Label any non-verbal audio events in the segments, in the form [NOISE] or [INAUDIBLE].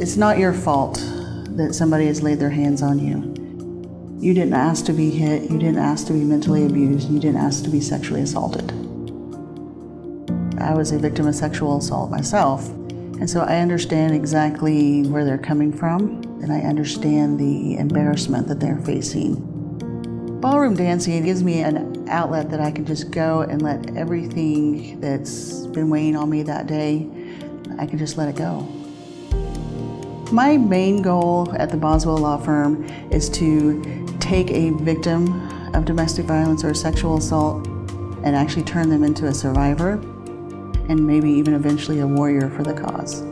It's not your fault that somebody has laid their hands on you. You didn't ask to be hit, you didn't ask to be mentally abused, you didn't ask to be sexually assaulted. I was a victim of sexual assault myself, and so I understand exactly where they're coming from, and I understand the embarrassment that they're facing. Ballroom dancing gives me an outlet that I can just go and let everything that's been weighing on me that day, I can just let it go. My main goal at the Boswell Law Firm is to take a victim of domestic violence or sexual assault and actually turn them into a survivor and maybe even eventually a warrior for the cause.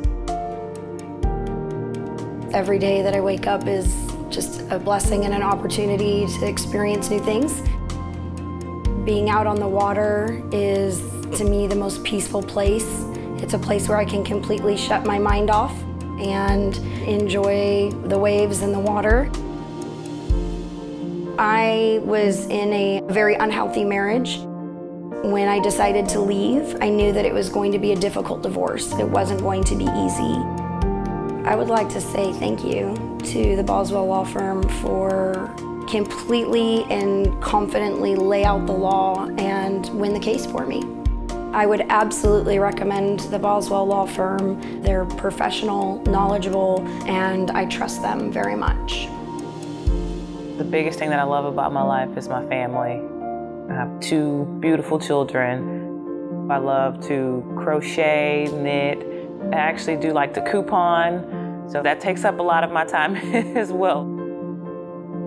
Every day that I wake up is just a blessing and an opportunity to experience new things. Being out on the water is, to me, the most peaceful place. It's a place where I can completely shut my mind off and enjoy the waves and the water. I was in a very unhealthy marriage. When I decided to leave, I knew that it was going to be a difficult divorce. It wasn't going to be easy. I would like to say thank you to the Boswell Law Firm for completely and confidently lay out the law and win the case for me. I would absolutely recommend the Boswell Law Firm. They're professional, knowledgeable, and I trust them very much. The biggest thing that I love about my life is my family. I have two beautiful children. I love to crochet, knit. I actually do like to coupon, so that takes up a lot of my time [LAUGHS] as well.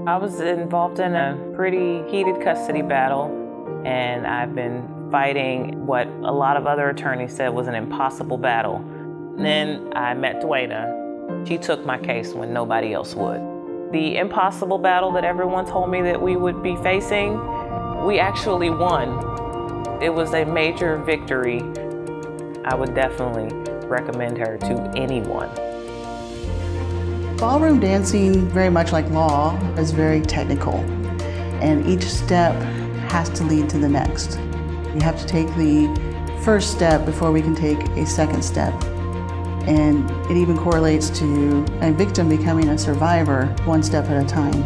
I was involved in a pretty heated custody battle, and I've been fighting what a lot of other attorneys said was an impossible battle. Then I met Duana. She took my case when nobody else would. The impossible battle that everyone told me that we would be facing, we actually won. It was a major victory. I would definitely recommend her to anyone. Ballroom dancing, very much like law, is very technical, and each step has to lead to the next. You have to take the first step before we can take a second step. And it even correlates to a victim becoming a survivor one step at a time.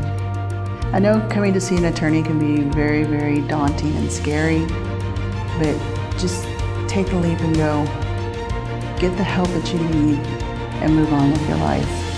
I know coming to see an attorney can be very, very daunting and scary, but just take the leap and go. Get the help that you need and move on with your life.